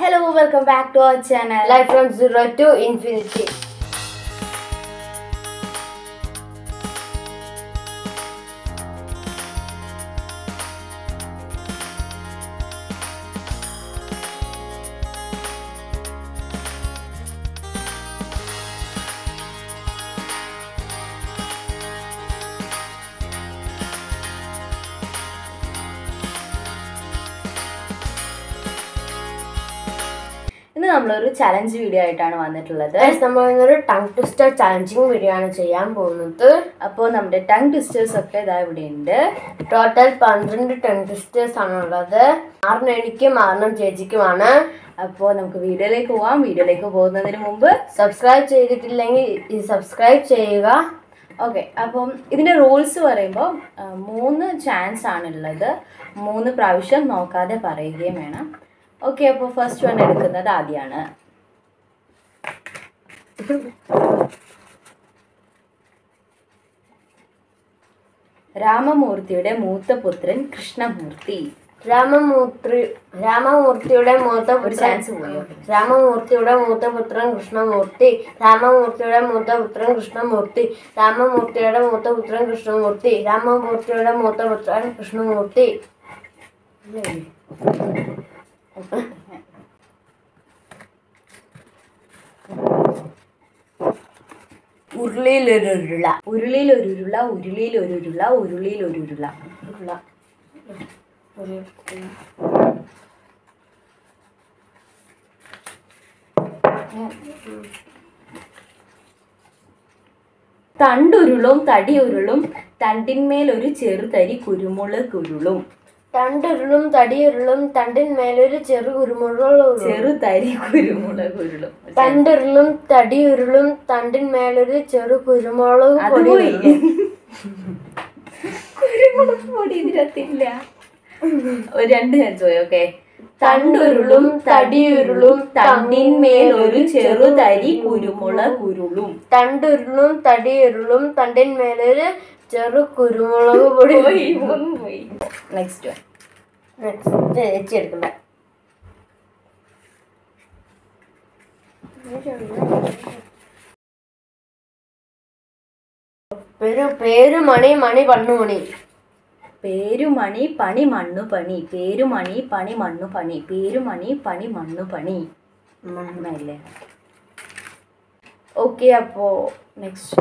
Hello, welcome back to our channel Life from Zero to Infinity. ഇന്ന് നമ്മളൊരു challenge video ആയിട്ടാണ് വന്നിട്ടുള്ളത്. നമ്മൾ ഇന്നൊരു ടങ് ട്വിസ്റ്റർ ചലഞ്ചിങ് വീഡിയോ ആണ് ചെയ്യാൻ പോകുന്നത്. അപ്പോൾ നമ്മുടെ ടങ് ട്വിസ്റ്റേഴ്സ് ഒക്കെ ഇതാ ഇവിടെ ഉണ്ട് ടോട്ടൽ പന്ത്രണ്ട് ടങ് ട്വിസ്റ്റേഴ്സ് ആണ് ഉള്ളത് ആറിന് എനിക്കും ആറിനും ചേച്ചിക്കുമാണ് അപ്പോൾ നമുക്ക് വീഡിയോയിലേക്ക് പോവാം. വീഡിയോയിലേക്ക് പോകുന്നതിന് മുമ്പ് സബ്സ്ക്രൈബ് ചെയ്തിട്ടില്ലെങ്കിൽ സബ്സ്ക്രൈബ് ചെയ്യുക. ഓക്കെ അപ്പം ഇതിന്റെ റൂൾസ് പറയുമ്പോൾ മൂന്ന് ചാൻസ് ആണുള്ളത്. മൂന്ന് പ്രാവശ്യം നോക്കാതെ പറയുകയും വേണം. ഓക്കെ അപ്പോൾ ഫസ്റ്റ് വൺ എടുക്കുന്നത് ആദ്യമാണ് രാമമൂർത്തിയുടെ മൂത്ത പുത്രൻ കൃഷ്ണമൂർത്തി. രാമമൂർത്തി രാമമൂർത്തിയുടെ മൂത്ത ഒരു ചാൻസ് പോയോ രാമമൂർത്തിയുടെ മൂത്ത പുത്രൻ കൃഷ്ണമൂർത്തി രാമമൂർത്തിയുടെ മൂത്ത പുത്രൻ കൃഷ്ണമൂർത്തി രാമമൂർത്തിയുടെ മൂത്ത പുത്രൻ കൃഷ്ണമൂർത്തി രാമമൂർത്തിയുടെ മൂത്ത പുത്രൻ കൃഷ്ണമൂർത്തി. ഉരുളിയിലൊരുരുള. ഉരുളിയിലൊരുരുള ഉരുളിയിലൊരുരുള ഉരുള ഉരുളിയിൽ ഒരു ഉരുള ഒരു ഉരുള ഉരുള തണ്ടുരുളും തടിയുരുളും തണ്ടിന്മേലൊരു ചെറുതരി കുരുമുളക് ഉരുളും. തണ്ടുരുളും തടിയുരുളും തണ്ടിന്മേലൊരു ചെറു കുരുമുളക് ചെറു തരി കുരുമുളക് ഉരുളും. തണ്ടുരുളും തടിയുരുളും തണ്ടിന്മേലൊരു ചെറു കുരുമുളക് പൊടി. കുരുമുളക് പൊടി ഇതിനകത്തില്ല. ഒരു രണ്ട് ഞാൻ ചോയ് ഓക്കെ. തണ്ടുരുളും തടിയുരുളും തണ്ടിന്മേൽ ഒരു ചെറുതരി കുരുമുളക് ഉരുളും. തണ്ടുരുളും തടിയുരുളും തണ്ടിന്മേലൊരു ചെറു കുരുമുളക് പൊടി. പോയി നെക്സ്റ്റ് നെക്സ്റ്റ് ചേച്ചി എടുക്കണ്ട. പേര് പേര് മണി മണി പണ്ണു മണി. പേരുമണി പണി മണ്ണു പണി. പേരുമണി പണി മണ്ണു പണി. പേരുമണി പണി മണ്ണു പണി. മണ്ണല്ലേ ഓക്കെ അപ്പോ നെക്സ്റ്റ്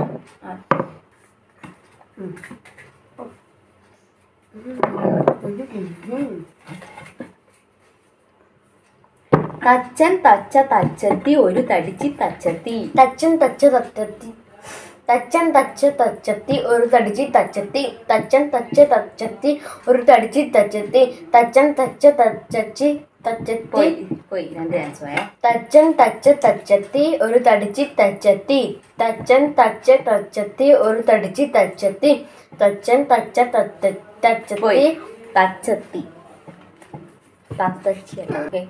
തച്ചൻ തച്ച തച്ചത്തി ഒരു തടിച്ചി തച്ചത്തി തച്ചൻ തച്ച തച്ചത്തി തച്ചൻ തച്ച തച്ചത്തി ഒരു തടിച്ചി തച്ചത്തി തച്ചൻ തച്ച തച്ചത്തി ഒരു തടിച്ചി തച്ചത്തി തച്ചൻ തച്ച തച്ചച്ചി തച്ചത്തി പോയി. പോയി രണ്ട് ചാൻസ് പോയാ. തച്ചൻ തച്ച തച്ചത്തി ഒരു തടിച്ചി തച്ചത്തി തച്ചൻ തച്ച തച്ചത്തി ഒരു തടിച്ചി തച്ചത്തി തച്ചൻ തച്ച തച്ച പോയി. തച്ചത്തി തച്ചത്തി തത്തച്ചി ഓക്കെ.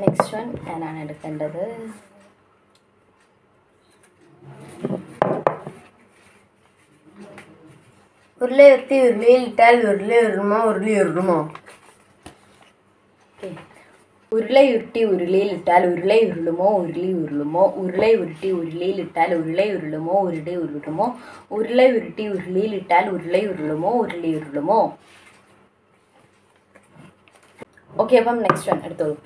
നെക്സ്റ്റ് വൺ ഞാനാണ് എടുക്കേണ്ടത്. ഉരുളയുത്തി ഉരുളിയിൽ ഇട്ടാൽ ഉരുളി ഉരുളുമോ ഉരുളി ഉരുളുമോ ഓക്കെ ഉരുളയുരുട്ടി ഉരുളിയിൽ ഇട്ടാൽ ഉരുള ഉരുളുമോ ഉരുളി ഉരുളുമോ ഉരുള ഉരുട്ടി ഉരുളിയിൽ ഇട്ടാൽ ഉരുള ഉരുളുമോ ഉരുളി ഉരുളുമോ ഉരുള ഉരുട്ടി ഉരുളിയിൽ ഇട്ടാൽ ഉരുള ഉരുളുമോ ഉരുളി ഉരുളുമോ ഓക്കെ അപ്പം നെക്സ്റ്റ് വൺ എടുത്തോളൂ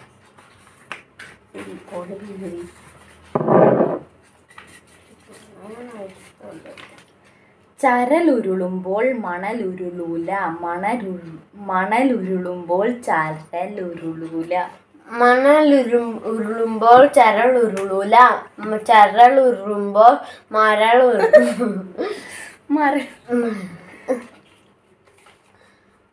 ചരലുരുളുമ്പോൾ മണലുരുളൂല. മണലു മണലുരുളുമ്പോൾ ചരലുരുളൂല. മണലുരു ഉരുളുമ്പോൾ ചരളുരുളൂല. ചരളുരുളുമ്പോൾ മരളുരു മര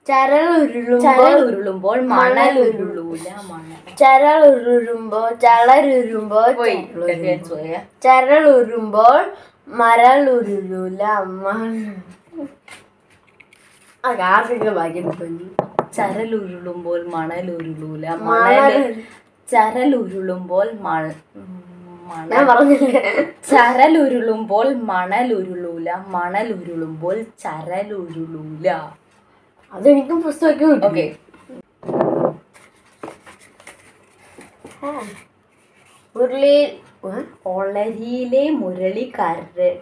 ചരളുരുളുമ്പോൾ മണലുരുളൂല. മണൽ ഉരുളുമ്പോൾ ചളരുരുമ്പോൾ പോയി പോയ ചരൾ ഉരുമ്പോൾ മരൾ ഉരുളൂല മ- ആ കാർഷിക ഭാഗ്യം തോന്നി. ചരലുരുളുമ്പോൾ മണലുരുളൂല മണൽ മണൽ ചരലുരുളുമ്പോൾ മണ ഞാൻ പറഞ്ഞില്ലേ? ചരലുരുളുമ്പോൾ മണലുരുളൂല മണലുരുളുമ്പോൾ ചരലുരുളൂല. അതെനിക്കും പുസ്തകം ഓക്കെ. ഉരുളി? ഒളരിയിലെ മുരളി കര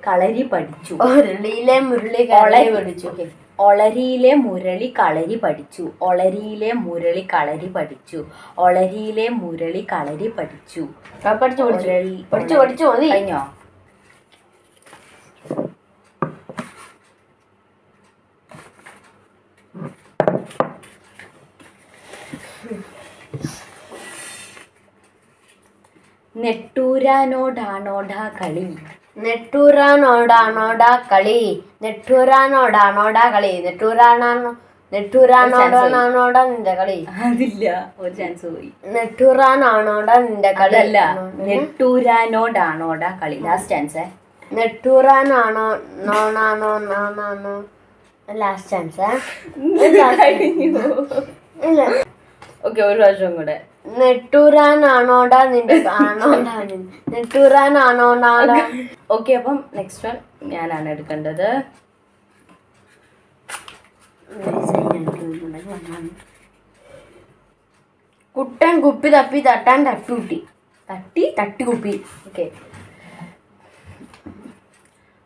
കളരി പഠിച്ചു. ഉരുളിയിലെ മുരളി കളരി പഠിച്ചു. ഒളരിയിലെ മുരളി കളരി പഠിച്ചു. ഒളരിയിലെ മുരളി കളരി പഠിച്ചു. ഒളരിയിലെ മുരളി കളരി പഠിച്ചു. പഠിച്ചു പഠിച്ചു. പഠിച്ചു പഠിച്ചു മതി. കഴിഞ്ഞോ? നെട്ടൂരാനോടാണോടാ കളി? നെട്ടൂരാനോടാണോടാ കളി? നെട്ടൂരാനോടാണോടാ കളി? നെട്ടൂരാനാണോ നെട്ടൂരാനോടാണോടാ നിന്റെ കളി? അതില്ല ഒരു ചാൻസ് പോയി. നെട്ടൂരാനാണോടാ നിന്റെ കളി? അല്ല നെട്ടൂരാനോടാണോടാ കളി. ലാസ്റ്റ് ചാൻസ് നെട്ടൂറാനാണോ നോണാണോ നോണാണോ? ലാസ്റ്റ് ചാൻസ് ഇല്ല. ഓക്കെ ഒരു പ്രാവശ്യം കൂടെ. നെട്ടൂരാനാണോടാ നിന്റെ ആണോടാ നിന്റെ നെട്ടൂരാനാണോടാ ഓക്കെ അപ്പം നെക്സ്റ്റ് വൺ ഞാനാണ് എടുക്കേണ്ടത്. കുട്ടൻ കുപ്പി തപ്പി തട്ടാൻ തട്ടൂട്ടി. തട്ടി തട്ടി കുപ്പി. ഓക്കെ.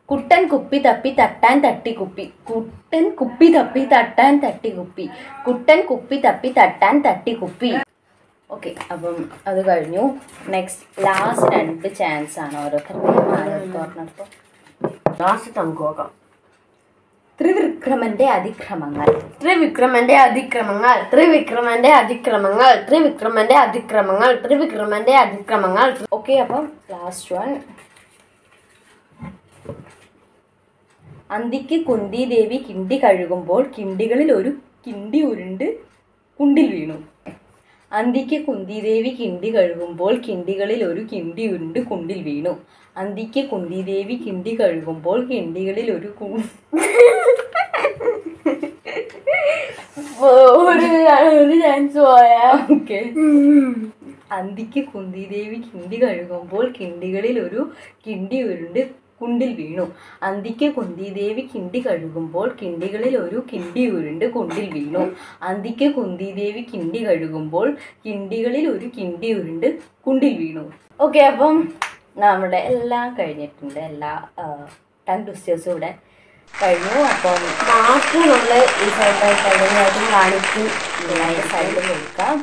കുട്ടൻ കുപ്പി തപ്പി തട്ടാൻ തട്ടി കുപ്പി. കുട്ടൻ കുപ്പി തപ്പി തട്ടാൻ തട്ടി കുപ്പി. കുട്ടൻ കുപ്പി തപ്പി തട്ടാൻ തട്ടി കുപ്പി. ഓക്കെ അപ്പം അത് കഴിഞ്ഞു. നെക്സ്റ്റ് ലാസ്റ്റ് രണ്ട് ചാൻസ് ആണ് ഓരോരുത്തർക്കും ലാസ്റ്റ് നമുക്ക് നോക്കാം. ത്രിവിക്രമന്റെ അതിക്രമങ്ങൾ. ത്രിവിക്രമന്റെ അതിക്രമങ്ങൾ ത്രിവിക്രമന്റെ അതിക്രമങ്ങൾ ത്രിവിക്രമന്റെ അതിക്രമങ്ങൾ ത്രിവിക്രമന്റെ അതിക്രമങ്ങൾ. ഓക്കെ അപ്പം ലാസ്റ്റ് വൺ അന്തിക്ക് കുന്തി ദേവി കിണ്ടി കഴുകുമ്പോൾ കിണ്ടികളിൽ ഒരു കിണ്ടി ഉരുണ്ട് കുണ്ടിൽ വീണു. അന്തിക്ക് കുന്തിദേവി കിണ്ടി കഴുകുമ്പോൾ കിണ്ടികളിൽ ഒരു കിണ്ടി ഉരുണ്ട് കുണ്ടിൽ വീണു. അന്തിക്ക് കുന്തിദേവി കിണ്ടി കഴുകുമ്പോൾ കിണ്ടികളിൽ ഒരു ഒരു ചാൻസ് പോയാ. ഓക്കെ. അന്തിക്ക് കുന്തിദേവി കിണ്ടി കഴുകുമ്പോൾ കിണ്ടികളിൽ ഒരു കിണ്ടി ഉരുണ്ട് കുണ്ടിൽ വീണു. അന്തിക്ക് കുന്തി ദേവി കിണ്ടി കഴുകുമ്പോൾ കിണ്ടികളിൽ ഒരു കിണ്ടി ഉരുണ്ട് കുണ്ടിൽ വീണു. അന്തിക്ക് കുന്തി ദേവി കിണ്ടി കഴുകുമ്പോൾ കിണ്ടികളിൽ ഒരു കിണ്ടി ഉരുണ്ട് കുണ്ടിൽ വീണു. ഓക്കെ അപ്പം നമ്മുടെ എല്ലാം കഴിഞ്ഞിട്ടുണ്ട്. എല്ലാ ടങ് ട്വിസ്റ്റേഴ്സും ഇവിടെ കഴിഞ്ഞു. അപ്പം ലാസ്റ്റ് നമ്മൾ ഈ സൈഡായിട്ട് കാണിക്കും സൈഡിൽ കൊടുക്കാം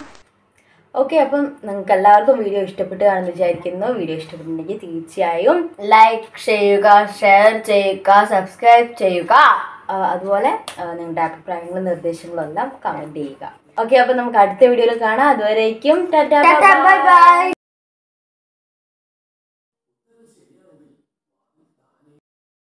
ഓക്കെ അപ്പം നിങ്ങൾക്ക് എല്ലാവർക്കും വീഡിയോ ഇഷ്ടപ്പെട്ട് കാണുമെന്ന് വിചാരിക്കുന്നു. വീഡിയോ ഇഷ്ടപ്പെട്ടിട്ടുണ്ടെങ്കിൽ തീർച്ചയായും ലൈക്ക് ചെയ്യുക ഷെയർ ചെയ്യുക സബ്സ്ക്രൈബ് ചെയ്യുക. അതുപോലെ നിങ്ങളുടെ അഭിപ്രായങ്ങളും നിർദ്ദേശങ്ങളും എല്ലാം കമന്റ് ചെയ്യുക. ഓക്കെ അപ്പം നമുക്ക് അടുത്ത വീഡിയോയിൽ കാണാം. അതുവരേക്കും ബൈ ബൈ